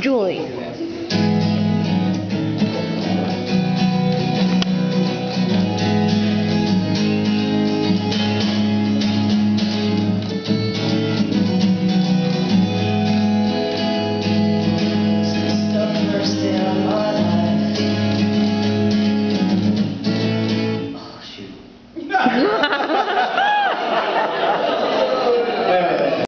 Julie,